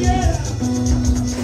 Vieira.